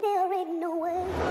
There ain't no way.